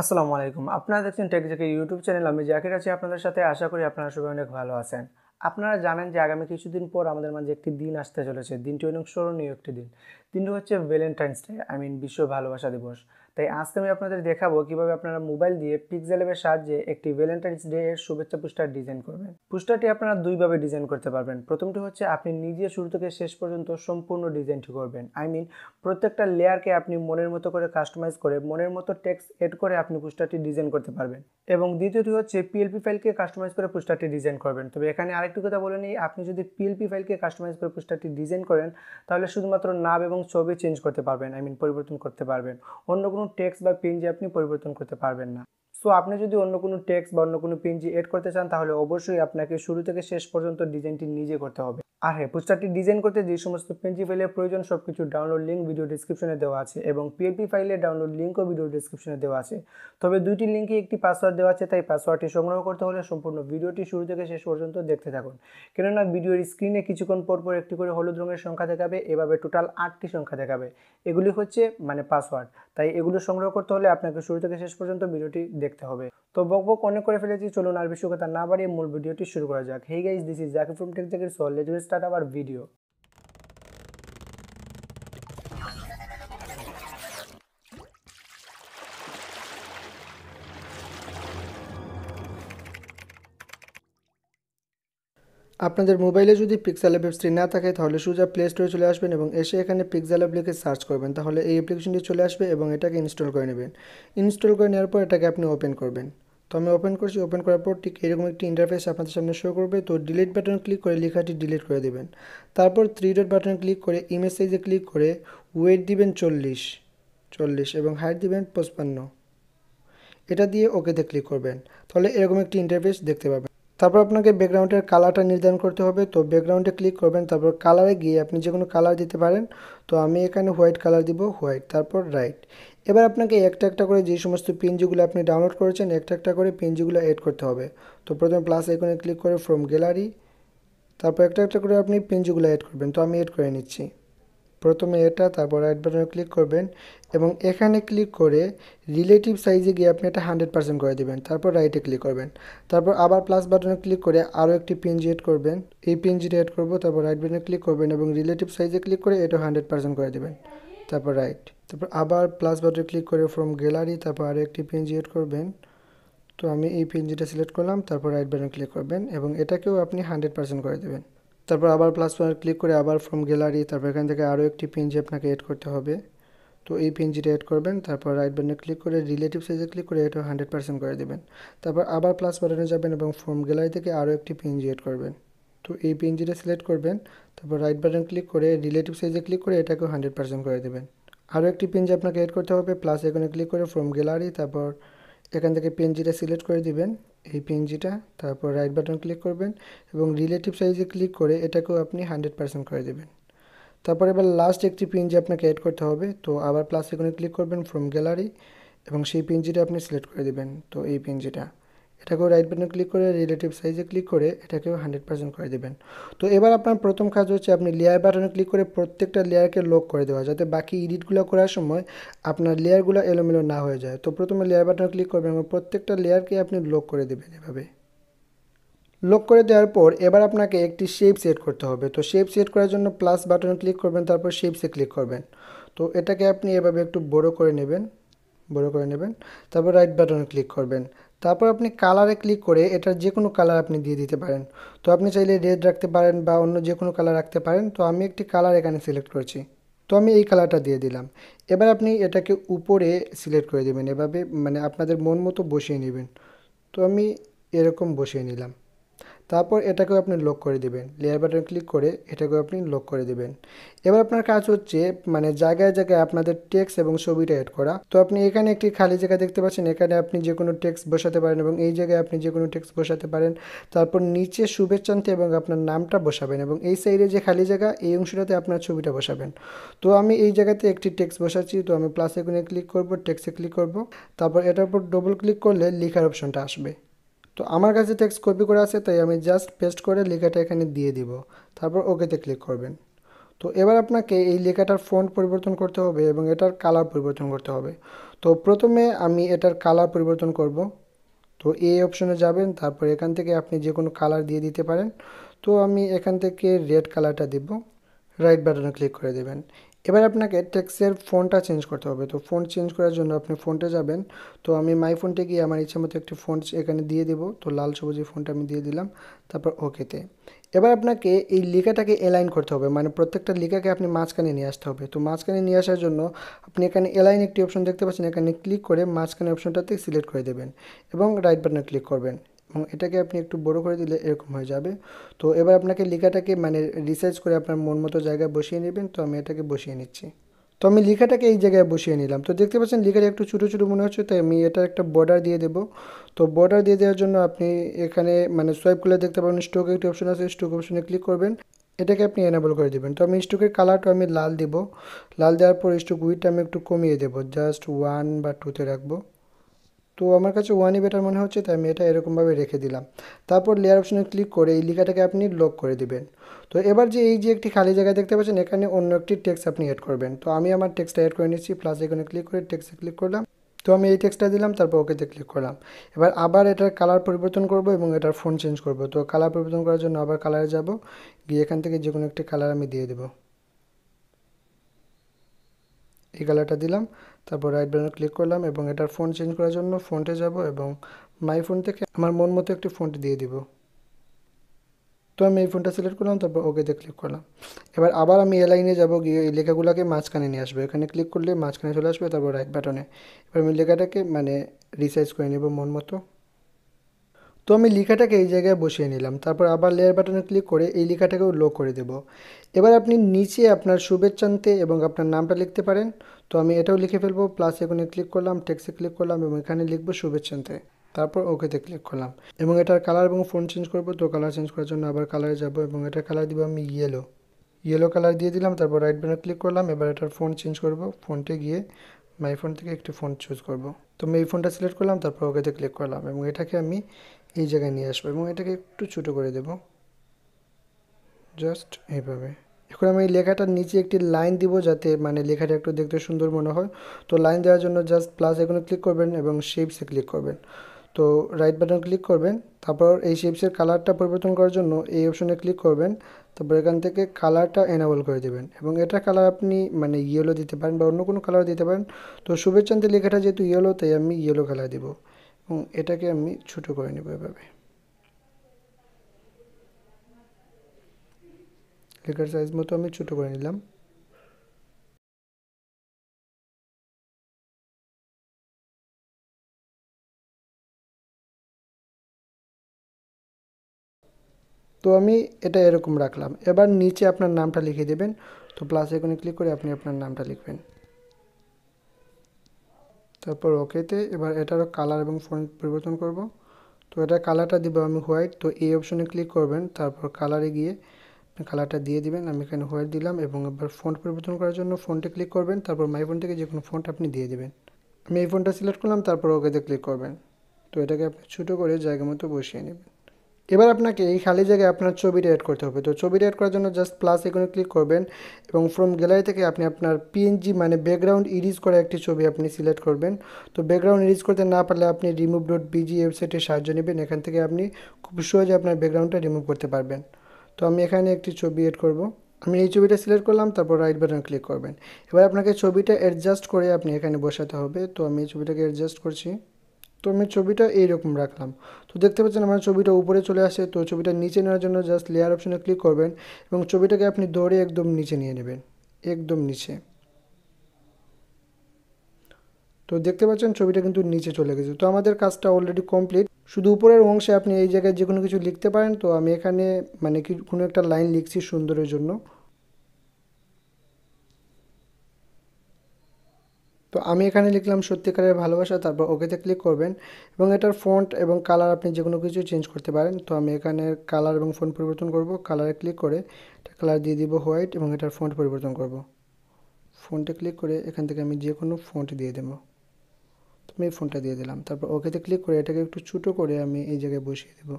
আসসালামু আলাইকুম। আপনারা দেখছেন টেক জেকে ইউটিউব চ্যানেল আমি জাকির আছি। আপনাদের সাথে আশা করি আপনারা সবাই অনেক ভালো আছেন। আপনারা জানেন যে আগামী কিছুদিন পর আমাদের মাঝে একটি দিন আসতে চলেছে। দিনটি অনেক স্মরণীয় একটি দিন। দিনটি হচ্ছে ভ্যালেন্টাইন্স ডে আই মিন বিশ্ব ভালোবাসা দিবস। তাই আজকে আমি আপনাদের দেখাবো কীভাবে আপনারা মোবাইল দিয়ে পিক্সেল সাহায্যে একটি ভ্যালেন্টাইন্স ডে এর শুভেচ্ছা পোস্টার ডিজাইন করবেন। পোস্টারটি আপনারা দুইভাবে ডিজাইন করতে পারবেন। প্রথমটি হচ্ছে আপনি নিজে শুরু থেকে শেষ পর্যন্ত সম্পূর্ণ ডিজাইনটি করবেন। আই মিন প্রত্যেকটা লেয়ারকে আপনি মনের মতো করে কাস্টমাইজ করে, মনের মতো টেক্সট এড করে আপনি পোস্টারটি ডিজাইন করতে পারবেন। এবং দ্বিতীয়টি হচ্ছে পিএলপি ফাইলকে কাস্টমাইজ করে পোস্টারটি ডিজাইন করবেন। তবে এখানে আরেকটু কথা বলে নিই, আপনি যদি পিএলপি ফাইলকে কাস্টমাইজ করে পোস্টারটি ডিজাইন করেন, তাহলে শুধুমাত্র নাম এবং ছবি চেঞ্জ করতে পারবেন আই মিন পরিবর্তন করতে পারবেন। অন্য কোনো টেক্সট বা পিএনজি আপনি পরিবর্তন করতে পারবেন না। সো আপনি যদি অন্য কোনো টেক্সট বা অন্য কোনো পিএনজি এড করতে চান, তাহলে অবশ্যই আপনাকে শুরু থেকে শেষ পর্যন্ত ডিজাইনটি নিজে করতে হবে। আর হ্যাঁ পোস্টারটি ডিজাইন করতে যে সমস্ত পিএনজি ফাইলের প্রয়োজন সব কিছু ডাউনলোড লিঙ্ক ভিডিও ডিসক্রিপশনে দেওয়া আছে এবং পিএলপি ফাইলের ডাউনলোড লিঙ্কও ভিডিও ডিসক্রিপশনে দেওয়া আছে। তবে দুইটি লিঙ্কে একটি পাসওয়ার্ড দেওয়া আছে, তাই পাসওয়ার্ডটি সংগ্রহ করতে হলে সম্পূর্ণ ভিডিওটি শুরু থেকে শেষ পর্যন্ত দেখতে থাকুন। কেননা ভিডিওর স্ক্রিনে কিছুক্ষণ পর পর একটি করে হলুদ রঙের সংখ্যা দেখাবে, এভাবে টোটাল আটটি সংখ্যা দেখাবে। এগুলি হচ্ছে মানে পাসওয়ার্ড তাই এগুলো সংগ্রহ করতে হলে আপনাকে শুরু থেকে শেষ পর্যন্ত ভিডিওটি দেখতে হবে। তো বক বক অনেক করে ফেলেছি, চলুন আর বেশি কথা না বাড়িয়ে মূল ভিডিওটি শুরু করা যাক। Hey guys this is Zakir from tech Zakir so let's start our video. আপনাদের মোবাইলে যদি পিক্সেল অ্যাপ অ্যাপসটি না থাকে, তাহলে সোজা প্লে স্টোরে চলে আসবেন এবং এসে এখানে পিক্সেল অ্যাপ লিখে সার্চ করবেন। তাহলে এই অ্যাপ্লিকেশনটি চলে আসবে এবং এটাকে ইনস্টল করে নেবেন। ইনস্টল করে নেওয়ার পর এটাকে আপনি ওপেন করবেন। তো আমি ওপেন করছি ওপেন করার পর ঠিক এরকম একটি ইন্টারফেস আপনাদের সামনে শো করবে। তো ডিলিট বাটনে ক্লিক করে লেখাটি ডিলিট করে দেবেন। তারপর থ্রি ডট বাটনে ক্লিক করে ইমেজ সাইজে ক্লিক করে ওয়েট দিবেন চল্লিশ চল্লিশ এবং হাইট দিবেন পঁচপান্ন। এটা দিয়ে ওকেতে ক্লিক করবেন। তাহলে এরকম একটি ইন্টারফেস দেখতে পাবেন। তারপর আপনাকে ব্যাকগ্রাউন্ডের কালারটা নির্ধারণ করতে হবে। তো ব্যাকগ্রাউন্ডে ক্লিক করবেন, তারপর কালারে গিয়ে আপনি যে কোনো কালার দিতে পারেন। তো আমি এখানে হোয়াইট কালার দিব হোয়াইট তারপর রাইট এবার আপনাকে একটা একটা করে যে সমস্ত পিনজিগুলো আপনি ডাউনলোড করেছেন, একটা একটা করে পিনজিগুলো এড করতে হবে। তো প্রথমে প্লাস আইকনে ক্লিক করে ফ্রম গ্যালারি তারপর একটা একটা করে আপনি পিনজিগুলো এড করবেন। তো আমি এড করে নিচ্ছি। প্রথমে এটা, তারপর রাইট বাটনে ক্লিক করবেন এবং এখানে ক্লিক করে রিলেটিভ সাইজে গিয়ে আপনি এটা হান্ড্রেড পার্সেন্ট করে দেবেন। তারপর রাইটে ক্লিক করবেন। তারপর আবার প্লাস বাটনে ক্লিক করে আরও একটি পিনজি এড করবেন। এই পিনজিটা এড করব, তারপর রাইট বাটনে ক্লিক করবেন এবং রিলেটিভ সাইজে ক্লিক করে এটা হান্ড্রেড পার্সেন্ট করে দেবেন। তারপর রাইট তারপর আবার প্লাস বাটনে ক্লিক করে ফ্রম গ্যালারি তারপর আরও একটি পিনজি এড করবেন। তো আমি এই পিনজিটা সিলেক্ট করলাম, তারপর রাইট বাটনে ক্লিক করবেন এবং এটাকেও আপনি হান্ড্রেড পার্সেন্ট করে দেবেন। তারপর আবার প্লাস পয়েন্ট ক্লিক করে আবার ফ্রম গ্যালারি তারপর এখান থেকে আরও একটি পিনজি আপনাকে এড করতে হবে। তো এই পিনজিটা এড করবেন, তারপর রাইট বাটনে ক্লিক করে রিলেটিভ সাইজে ক্লিক করে এটা হান্ড্রেড পার্সেন্ট করে দেবেন। তারপর আবার প্লাস বাটনে যাবেন এবং ফ্রম গ্যালারি থেকে আরও একটি পিনজি এড করবেন। তো এই পিনজিটা সিলেক্ট করবেন, তারপর রাইট বাটন ক্লিক করে রিলেটিভ সাইজে ক্লিক করে এটাকেও হান্ড্রেড পার্সেন্ট করে দেবেন। আরও একটি পিনজি আপনাকে এড করতে হবে প্লাস এখানে ক্লিক করে ফ্রম গ্যালারি তারপর এখান থেকে পিএনজিটা সিলেক্ট করে দিবেন। এই পিএনজিটা তারপর রাইট বাটন ক্লিক করবেন এবং রিলেটিভ সাইজে ক্লিক করে এটাকেও আপনি হান্ড্রেড পার্সেন্ট করে দেবেন। তারপর এবার লাস্ট একটি পিএনজি আপনাকে অ্যাড করতে হবে, তো আবার প্লাস এখানে ক্লিক করবেন ফ্রম গ্যালারি এবং সেই পিএনজিটা আপনি সিলেক্ট করে দেবেন। তো এই পিএনজিটা এটাকেও রাইট বাটনে ক্লিক করে রিলেটিভ সাইজে ক্লিক করে এটাকেও হান্ড্রেড পার্সেন্ট করে দেবেন। তো এবার আপনার প্রথম কাজ হচ্ছে আপনি লেয়ার বাটনে ক্লিক করে প্রত্যেকটা লেয়ারকে লক করে দেওয়া, যাতে বাকি এডিটগুলো করার সময় আপনার লেয়ারগুলো এলোমেলো না হয়ে যায়। তো প্রথমে লেয়ার বাটনে ক্লিক করবেন এবং প্রত্যেকটা লেয়ারকে আপনি লক করে দেবেন এভাবে। লক করে দেওয়ার পর এবার আপনাকে একটি শেপ সেট করতে হবে। তো শেপ সেট করার জন্য প্লাস বাটনে ক্লিক করবেন, তারপর শেপসে ক্লিক করবেন। তো এটাকে আপনি এভাবে একটু বড় করে নেবেন, বড় করে নেবেন, তারপর রাইট বাটনে ক্লিক করবেন। তারপর আপনি কালারে ক্লিক করে এটার যে কোনো কালার আপনি দিয়ে দিতে পারেন। তো আপনি চাইলে রেড রাখতে পারেন বা অন্য যে কোনো কালার রাখতে পারেন। তো আমি একটি কালার এখানে সিলেক্ট করছি। তো আমি এই কালারটা দিয়ে দিলাম। এবার আপনি এটাকে উপরে সিলেক্ট করে দেবেন। এভাবে মানে আপনাদের মন মতো বসিয়ে নেবেন। তো আমি এরকম বসিয়ে নিলাম। তারপর এটাকেও আপনি লক করে দেবেন। লেয়ার বাটন ক্লিক করে এটাকেও আপনি লক করে দেবেন। এবার আপনার কাজ হচ্ছে মানে জায়গায় জায়গায় আপনাদের টেক্স এবং ছবিটা অ্যাড করা। তো আপনি এখানে একটি খালি জায়গা দেখতে পাচ্ছেন। এখানে আপনি যে কোনো টেক্স বসাতে পারেন এবং এই জায়গায় আপনি যে কোনো টেক্স বসাতে পারেন। তারপর নিচে শুভেচ্ছান্তে এবং আপনার নামটা বসাবেন এবং এই সাইডে যে খালি জায়গা, এই অংশটাতে আপনার ছবিটা বসাবেন। তো আমি এই জায়গাতে একটি টেক্স বসাচ্ছি। তো আমি প্লাস এখানে ক্লিক করব টেক্সটে ক্লিক করব। তারপর এটার উপর ডবল ক্লিক করলে লেখার অপশনটা আসবে। তো আমার কাছে টেক্সট কপি করে আছে, তাই আমি জাস্ট পেস্ট করে লেখাটা এখানে দিয়ে দিব। তারপর ওকেতে ক্লিক করবেন। তো এবার আপনাকে এই লেখাটার ফন্ট পরিবর্তন করতে হবে এবং এটার কালার পরিবর্তন করতে হবে। তো প্রথমে আমি এটার কালার পরিবর্তন করব। তো এই অপশনে যাবেন, তারপর এখান থেকে আপনি যে কোনো কালার দিয়ে দিতে পারেন। তো আমি এখান থেকে রেড কালারটা দিব। রাইট বাটনে ক্লিক করে দেবেন। এবার আপনাকে টেক্সের ফোনটা চেঞ্জ করতে হবে। তো ফোন চেঞ্জ করার জন্য আপনি ফোনটা যাবেন। তো আমি মাই ফোনটে গিয়ে আমার ইচ্ছা মতো একটি ফোন এখানে দিয়ে দেবো। তো লাল সবুজের ফোনটা আমি দিয়ে দিলাম। তারপর ওকেতে এবার আপনাকে এই লেখাটাকে এলাইন করতে হবে। মানে প্রত্যেকটা লেখাকে আপনি মাঝখানে নিয়ে আসতে হবে। তো মাঝখানে নিয়ে আসার জন্য আপনি এখানে এলাইন একটি অপশন দেখতে পাচ্ছেন। এখানে ক্লিক করে মাঝখানে অপশনটাতে সিলেক্ট করে দেবেন এবং রাইট বাটনে ক্লিক করবেন। এবং এটাকে আপনি একটু বড় করে দিলে এরকম হয়ে যাবে। তো এবার আপনাকে লেখাটাকে মানে রিসার্চ করে আপনার মন মতো জায়গায় বসিয়ে নেবেন। তো আমি এটাকে বসিয়ে নিচ্ছি। তো আমি লেখাটাকে এই জায়গায় বসিয়ে নিলাম। তো দেখতে পাচ্ছেন লেখাটা একটু ছোটো ছোটো মনে হচ্ছে, তাই আমি এটা একটা বর্ডার দিয়ে দেবো। তো বর্ডার দিয়ে দেওয়ার জন্য আপনি এখানে মানে সোয়াইপ করলে দেখতে পাবেন স্টোক একটি অপশন আছে। স্টোক অপশনে ক্লিক করবেন। এটাকে আপনি এনেবল করে দেবেন। তো আমি স্টোকের কালারটা আমি লাল দিব। লাল দেওয়ার পর স্টোক উইথটা আমি একটু কমিয়ে দেবো। জাস্ট ওয়ান বা টুতে রাখব। তো আমার কাছে ওয়ানই বেটার মনে হচ্ছে, তাই আমি এটা এরকমভাবে রেখে দিলাম। তারপর লেয়ার অপশনে ক্লিক করে এই লেখাটাকে আপনি লক করে দিবেন। তো এবার যে এই যে একটি খালি জায়গা দেখতে পাচ্ছেন, এখানে অন্য একটি টেক্সট আপনি অ্যাড করবেন। তো আমি আমার টেক্সটটা অ্যাড করে নিচ্ছি প্লাস এখানে ক্লিক করে টেক্সটে ক্লিক করলাম। তো আমি এই টেক্সটটা দিলাম, তারপর ওকেতে ক্লিক করলাম। এবার আবার এটার কালার পরিবর্তন করব এবং এটার ফোন চেঞ্জ করব। তো কালার পরিবর্তন করার জন্য আবার কালারে যাব। গিয়ে এখান থেকে যে কোনো একটি কালার আমি দিয়ে দেবো। এই কালারটা দিলাম। তারপর রাইট বাটনে ক্লিক করলাম এবং এটার ফোন চেঞ্জ করার জন্য ফোনটে যাব এবং মাই ফোন থেকে আমার মন মতো একটি ফোনট দিয়ে দিব। তো আমি এই ফোনটা সিলেক্ট করলাম, তারপর ওকেতে ক্লিক করলাম। এবার আবার আমি এলাইনে যাব, গিয়ে এই লেখাগুলোকে মাঝখানে নিয়ে আসব। এখানে ক্লিক করলে মাঝখানে চলে আসবে, তারপর রাইট বাটনে এবার আমি লেখাটাকে মানে রিসাইজ করে নেব মন মতো। তো আমি লেখাটাকে এই জায়গায় বসিয়ে নিলাম। তারপর আবার লেয়ার বাটনে ক্লিক করে এই লেখাটাকেও লো করে দেব। এবার আপনি নিচে আপনার শুভেচ্ছান্তে এবং আপনার নামটা লিখতে পারেন। তো আমি এটাও লিখে ফেলব প্লাস এখানে ক্লিক করলাম টেক্সে ক্লিক করলাম এবং এখানে লিখব শুভেচ্ছান্তে তারপর ওকেতে ক্লিক করলাম। এবং এটার কালার এবং ফোন চেঞ্জ করব, তো কালার চেঞ্জ করার জন্য আবার কালারে যাব এবং এটার কালার দিব আমি ইয়েলো ইয়েলো কালার দিয়ে দিলাম, তারপর রাইট বাটনে ক্লিক করলাম, এবার এটার ফোন চেঞ্জ করব। ফোনটে গিয়ে মাই ফোন থেকে একটি ফোন চুজ করব। তো আমি এই ফোনটা সিলেক্ট করলাম, তারপর ওকেতে ক্লিক করলাম এবং এটাকে আমি এই জায়গায় নিয়ে আসব এবং এটাকে একটু ছোটো করে দেব। জাস্ট এইভাবে। এখন আমি এই লেখাটার নিচে একটি লাইন দিব যাতে মানে লেখাটা একটু দেখতে সুন্দর মনে হয়। তো লাইন দেওয়ার জন্য জাস্ট প্লাস এখানে ক্লিক করবেন এবং শেপসে ক্লিক করবেন। তো রাইট বাটন ক্লিক করবেন, তারপর এই শেপসের কালারটা পরিবর্তন করার জন্য এই অপশনে ক্লিক করবেন, তারপর এখান থেকে কালারটা এনাবল করে দেবেন। এবং এটা কালার আপনি মানে ইয়েলো দিতে পারেন বা অন্য কোনো কালার দিতে পারেন। তো শুভেচ্ছান্তে লেখাটা যেহেতু ইয়েলো তাই আমি ইয়েলো কালার দেবো। এবং এটাকে আমি ছোটো করে নেব এভাবে। লেখার সাইজ মতো আমি ছোটো করে নিলাম। তো আমি এটা এরকম রাখলাম। এবার নিচে আপনার নামটা লিখে দেবেন। তো প্লাস এখানে ক্লিক করে আপনি আপনার নামটা লিখবেন। তারপর ওকেতে এবার এটারও কালার এবং ফন্ট পরিবর্তন করব। তো এটা কালারটা দিব আমি হোয়াইট তো এই অপশনে ক্লিক করবেন। তারপর কালারে গিয়ে কালারটা দিয়ে দিবেন। আমি এখানে হোয়াইট দিলাম এবং এবার ফন্ট পরিবর্তন করার জন্য ফোনটে ক্লিক করবেন। তারপর মাই ফোন থেকে যে কোনো ফন্ট আপনি দিয়ে দেবেন। আমি এই ফোনটা সিলেক্ট করলাম, তারপর ওকেতে ক্লিক করবেন। তো এটাকে আপনি ছোটো করে জায়গা মতো বসিয়ে নেবেন। এবার আপনাকে এই খালি জায়গায় আপনার ছবিটা অ্যাড করতে হবে। তো ছবিটা অ্যাড করার জন্য জাস্ট প্লাস এখানে ক্লিক করবেন এবং ফ্রম গ্যালারি থেকে আপনি আপনার পিএনজি মানে ব্যাকগ্রাউন্ড ইরিজ করা একটি ছবি আপনি সিলেক্ট করবেন। তো ব্যাকগ্রাউন্ড ইরিজ করতে না পারলে আপনি রিমুভ ডট বিজি ওয়েবসাইটের সাহায্য নেবেন। এখান থেকে আপনি খুব সহজে আপনার ব্যাকগ্রাউন্ডটা রিমুভ করতে পারবেন। তো আমি এখানে একটি ছবি এড করব। আমি এই ছবিটা সিলেক্ট করলাম, তারপর রাইট বাটন ক্লিক করবেন। এবার আপনাকে ছবিটা অ্যাডজাস্ট করে আপনি এখানে বসাতে হবে। তো আমি এই ছবিটাকে অ্যাডজাস্ট করছি। তো আমি ছবিটা এইরকম রাখলাম। তো দেখতে পাচ্ছেন আমার ছবিটা উপরে চলে আসে। তো ছবিটা নিচে নেওয়ার জন্য জাস্ট লেয়ার অপশনে ক্লিক করবেন এবং ছবিটাকে আপনি ধরে একদম নিচে নিয়ে নেবেন। একদম নিচে। তো দেখতে পাচ্ছেন ছবিটা কিন্তু নিচে চলে গেছে। তো আমাদের কাজটা অলরেডি কমপ্লিট শুধু উপরের অংশে আপনি এই জায়গায় যে কোনো কিছু লিখতে পারেন। তো আমি এখানে মানে কি কোনো একটা লাইন লিখছি সুন্দরের জন্য। তো আমি এখানে লিখলাম সত্যিকারের ভালোবাসা, তারপর ওকেতে ক্লিক করবেন এবং এটার ফন্ট এবং কালার আপনি যে কোনো কিছু চেঞ্জ করতে পারেন। তো আমি এখানে কালার এবং ফন্ট পরিবর্তন করব। কালারে ক্লিক করে কালার দিয়ে দিব হোয়াইট এবং এটার ফন্ট পরিবর্তন করব। ফোনটে ক্লিক করে এখান থেকে আমি যে কোনো ফন্ট দিয়ে দেবো। আমি ফোনটা দিয়ে দিলাম। তারপর ওকেতে ক্লিক করে এটাকে একটু ছোটো করে আমি এই জায়গায় বসিয়ে দেবো।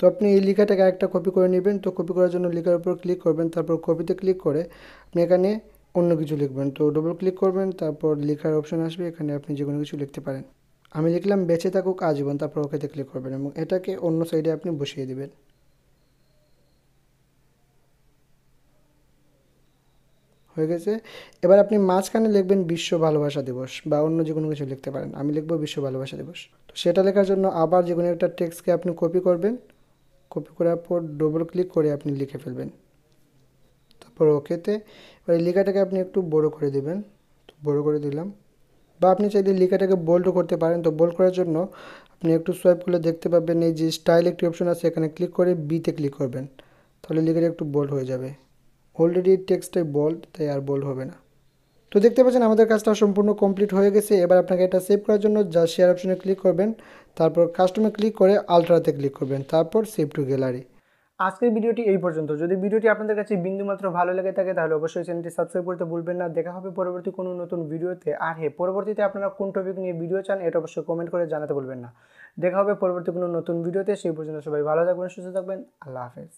তো আপনি এই লেখাটাকে একটা কপি করে নেবেন। তো কপি করার জন্য লেখার উপর ক্লিক করবেন। তারপর কপিতে ক্লিক করে আপনি এখানে অন্য কিছু লিখবেন। তো ডবল ক্লিক করবেন। তারপর লেখার অপশন আসবে। এখানে আপনি যে কোনো কিছু লিখতে পারেন। আমি লিখলাম, বেঁচে থাকুক আজীবন। তারপর ওকেতে ক্লিক করবেন এবং এটাকে অন্য সাইডে আপনি বসিয়ে দিবেন। হয়ে গেছে। এবার আপনি মাঝখানে লিখবেন বিশ্ব ভালোবাসা দিবস বা অন্য যে কোনো কিছু লিখতে পারেন। আমি লিখব বিশ্ব ভালোবাসা দিবস। তো সেটা লেখার জন্য আবার যে কোনো একটা টেক্সটকে আপনি কপি করবেন। কপি করার পর ডবল ক্লিক করে আপনি লিখে ফেলবেন। তারপর ওকেতে এবার এই লেখাটাকে আপনি একটু বড় করে দেবেন। তো বড় করে দিলাম। বা আপনি চাইলে লেখাটাকে বোল্ডও করতে পারেন। তো বোল্ড করার জন্য আপনি একটু সোয়াইপ করলে দেখতে পাবেন এই যে স্টাইল একটি অপশন আছে। এখানে ক্লিক করে বিতে ক্লিক করবেন। তাহলে লেখাটা একটু বোল্ড হয়ে যাবে। অলরেডি টেক্সটাই বোল্ড তাই আর বোল্ড হবে না। তো দেখতে পাচ্ছেন, আমাদের কাজটা সম্পূর্ণ কমপ্লিট হয়ে গেছে। এবার আপনাকে এটা সেভ করার জন্য যা শেয়ার অপশনে ক্লিক করবেন। তারপর কাস্টমে ক্লিক করে আলট্রাতে ক্লিক করবেন। তারপর সেভ টু গ্যালারি আজকের ভিডিওটি এই পর্যন্ত। যদি ভিডিওটি আপনাদের কাছে বিন্দুমাত্র ভালো লেগে থাকে, তাহলে অবশ্যই চ্যানেলটি সাবস্ক্রাইব করতে ভুলবেন না। দেখা হবে পরবর্তী কোনো নতুন ভিডিওতে। আর হ্যাঁ পরবর্তীতে আপনারা কোন টপিক নিয়ে ভিডিও চান, এটা অবশ্যই কমেন্ট করে জানাতে ভুলবেন না। দেখা হবে পরবর্তী কোনো নতুন ভিডিওতে। সেই পর্যন্ত সবাই ভালো থাকবেন, সুস্থ থাকবেন। আল্লাহ হাফেজ।